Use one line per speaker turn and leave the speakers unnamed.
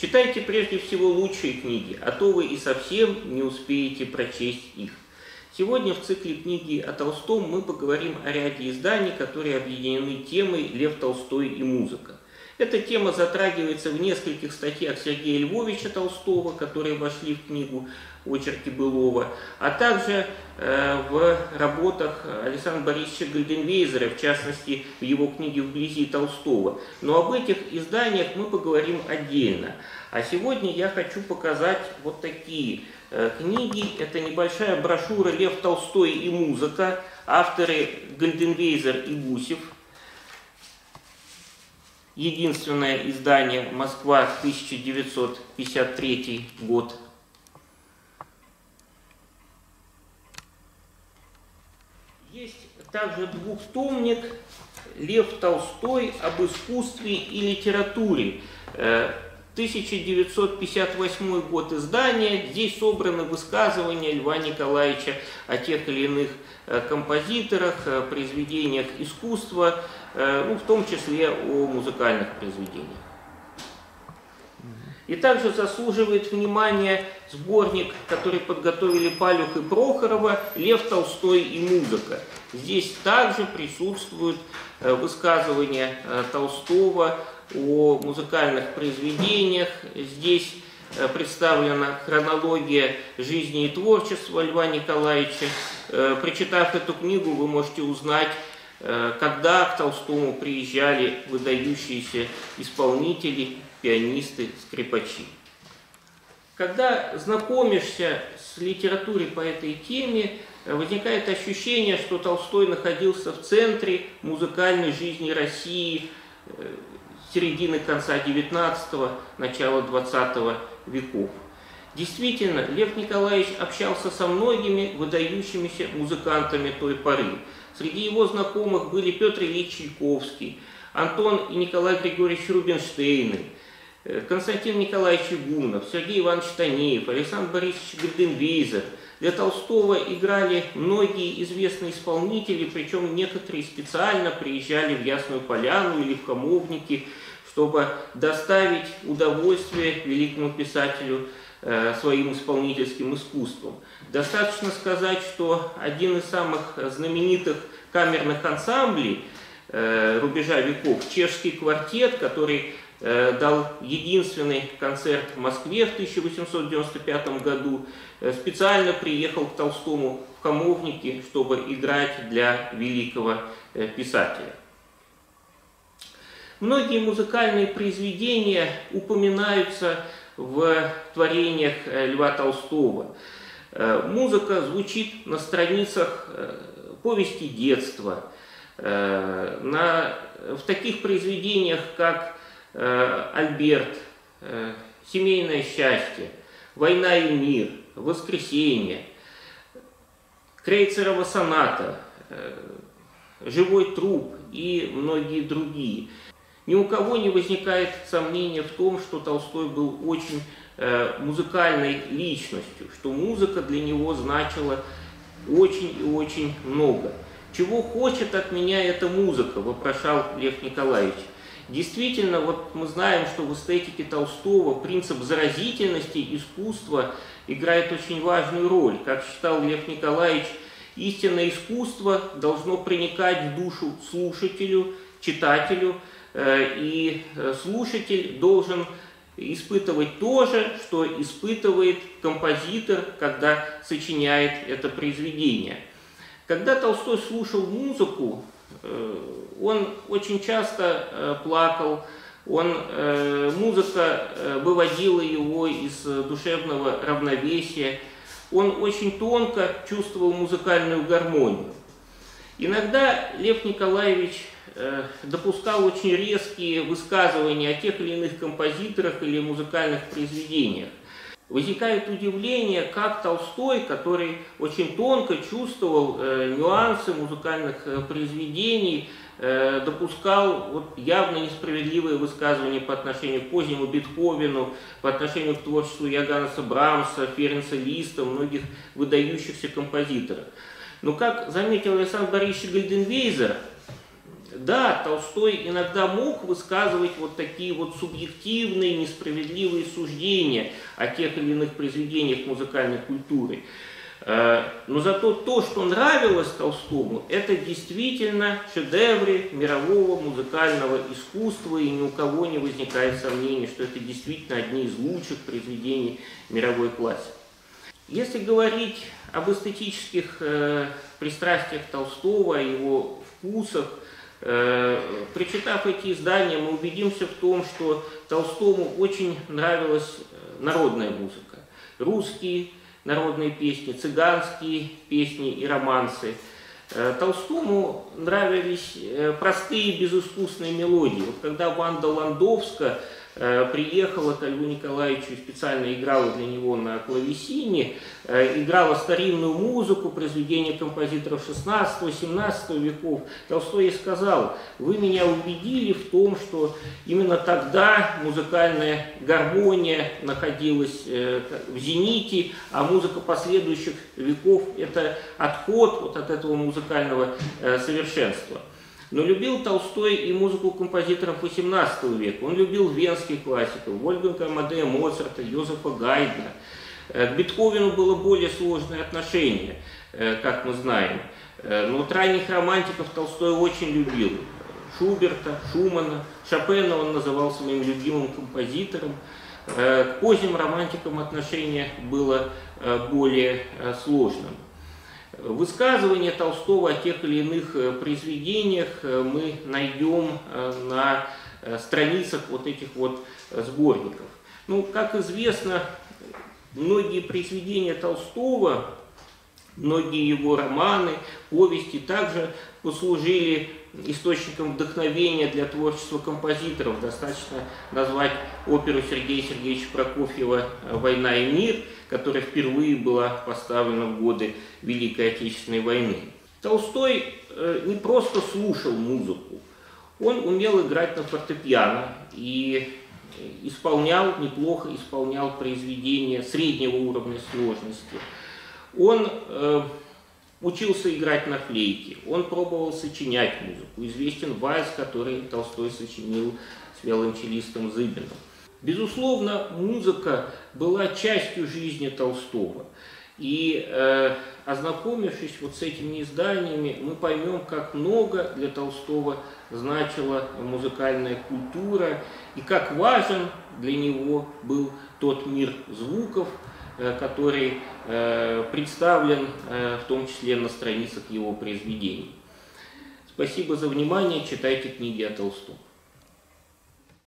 Читайте прежде всего лучшие книги, а то вы и совсем не успеете прочесть их. Сегодня в цикле книги о Толстом мы поговорим о ряде изданий, которые объединены темой «Лев Толстой и музыка». Эта тема затрагивается в нескольких статьях Сергея Львовича Толстого, которые вошли в книгу «Очерки Былова», а также э, в работах Александра Борисовича Гальденвейзера, в частности, в его книге «Вблизи Толстого». Но об этих изданиях мы поговорим отдельно. А сегодня я хочу показать вот такие э, книги. Это небольшая брошюра «Лев Толстой и музыка», авторы Гальденвейзер и Гусев – единственное издание «Москва, 1953 год». Есть также двухтомник «Лев Толстой об искусстве и литературе». 1958 э, год издания. Здесь собраны высказывания Льва Николаевича о тех или иных э, композиторах, э, произведениях искусства, Э, ну, в том числе о музыкальных произведениях. И также заслуживает внимания сборник, который подготовили Палюх и Прохорова «Лев Толстой и музыка». Здесь также присутствуют высказывания Толстого о музыкальных произведениях. Здесь представлена хронология жизни и творчества Льва Николаевича. Прочитав эту книгу, вы можете узнать Э, когда к Толстому приезжали выдающиеся исполнители, пианисты, скрипачи. Когда знакомишься с литературой по этой теме, э, возникает ощущение, что Толстой находился в центре музыкальной жизни России э, середины конца XIX, начала XX веков. Действительно, Лев Николаевич общался со многими выдающимися музыкантами той поры. Среди его знакомых были Петр Ильич Чайковский, Антон и Николай Григорьевич Рубинштейны, э, Константин Николаевич Игумнов, Сергей Иванович Танеев, Александр Борисович Гальденвейзер. Для Толстого играли многие известные исполнители, причем некоторые специально приезжали в Ясную Поляну или в Хамовники, чтобы доставить удовольствие великому писателю Э, своим исполнительским искусством. Достаточно сказать, что один из самых знаменитых камерных ансамблей э, рубежа веков, чешский квартет, который э, дал единственный концерт в Москве в 1895 году, специально приехал к Толстому в Хамовники, чтобы играть для великого писателя. Многие музыкальные произведения упоминаются в творениях э, Льва Толстого. Э, музыка звучит на страницах э, повести детства, на, в таких произведениях, как «Альберт», «Семейное счастье», «Война и мир», «Воскресенье», Крейцерова соната, «Живой труп» и многие другие – ни у кого не возникает сомнения в том, что Толстой был очень э, музыкальной личностью, что музыка для него значила очень и очень много. Чего хочет от меня эта музыка, вопрошал Лев Николаевич. Действительно, вот мы знаем, что в эстетике Толстого принцип заразительности искусства играет очень важную роль. Как считал Лев Николаевич, истинное искусство должно проникать в душу слушателю, читателю, и э, слушатель должен испытывать то же, что испытывает композитор, когда сочиняет это произведение. Когда Толстой слушал музыку, э, он очень часто плакал, он, музыка выводила его из душевного равновесия, он очень тонко чувствовал музыкальную гармонию. Иногда Лев Николаевич Э, допускал очень резкие высказывания о тех или иных композиторах или музыкальных произведениях. Возникает удивление, как Толстой, который очень тонко чувствовал э, нюансы музыкальных э, произведений, э, допускал вот, явно несправедливые высказывания по отношению к позднему Бетховену, по отношению к творчеству Яганаса Брамса, Ференца Листа, многих выдающихся композиторов. Но, как заметил Александр Борисович Гальденвейзер, да, Толстой иногда мог высказывать вот такие вот субъективные, несправедливые суждения о тех или иных произведениях музыкальной культуры. Э, но зато то, что нравилось Толстому, это действительно шедевры мирового музыкального искусства, и ни у кого не возникает сомнений, что это действительно одни из лучших произведений мировой классики. Если говорить об эстетических э, пристрастиях Толстого, о его вкусах, прочитав эти издания, мы убедимся в том, что Толстому очень нравилась э, народная музыка. Русские, народные песни, цыганские песни и романсы. Э, Толстому нравились э, простые безыскусные мелодии. Вот когда Ванда Ландовска Э, приехала к Льву Николаевичу и специально играла для него на клавесине, э, играла старинную музыку, произведения композиторов 16-17 веков. Толстой ей сказал, вы меня убедили в том, что именно тогда музыкальная гармония находилась э, в зените, а музыка последующих веков – это отход вот от этого музыкального совершенства. Но любил Толстой и музыку композиторов XVIII века. Он любил венских классиков, Вольфганга Амадея Моцарта, Йозефа Гайдна. Э, к Бетховену было более сложное отношение, э, как мы знаем. Э, но вот ранних романтиков Толстой очень любил. Шуберта, Шумана, Шопена он называл своим любимым композитором. К поздним романтикам отношение было более сложным. Высказывания Толстого о тех или иных э, произведениях э, мы найдем э, на страницах вот этих вот сборников. Ну, как известно, многие произведения Толстого, многие его романы, повести также послужили источником вдохновения для творчества композиторов. Достаточно назвать оперу Сергея Сергеевича Прокофьева «Война и мир», которая впервые была поставлена в годы Великой Отечественной войны. Толстой э, не просто слушал музыку, он умел играть на фортепиано и исполнял, неплохо исполнял произведения среднего уровня сложности. Он э, учился играть на флейте, он пробовал сочинять музыку. Известен вальс, который Толстой сочинил с виолончелистом Зыбиным. Безусловно, музыка была частью жизни Толстого. И э, ознакомившись вот с этими изданиями, мы поймем, как много для Толстого значила музыкальная культура и как важен для него был тот мир звуков, который э, представлен э, в том числе на страницах его произведений. Спасибо за внимание, читайте книги о Толстом.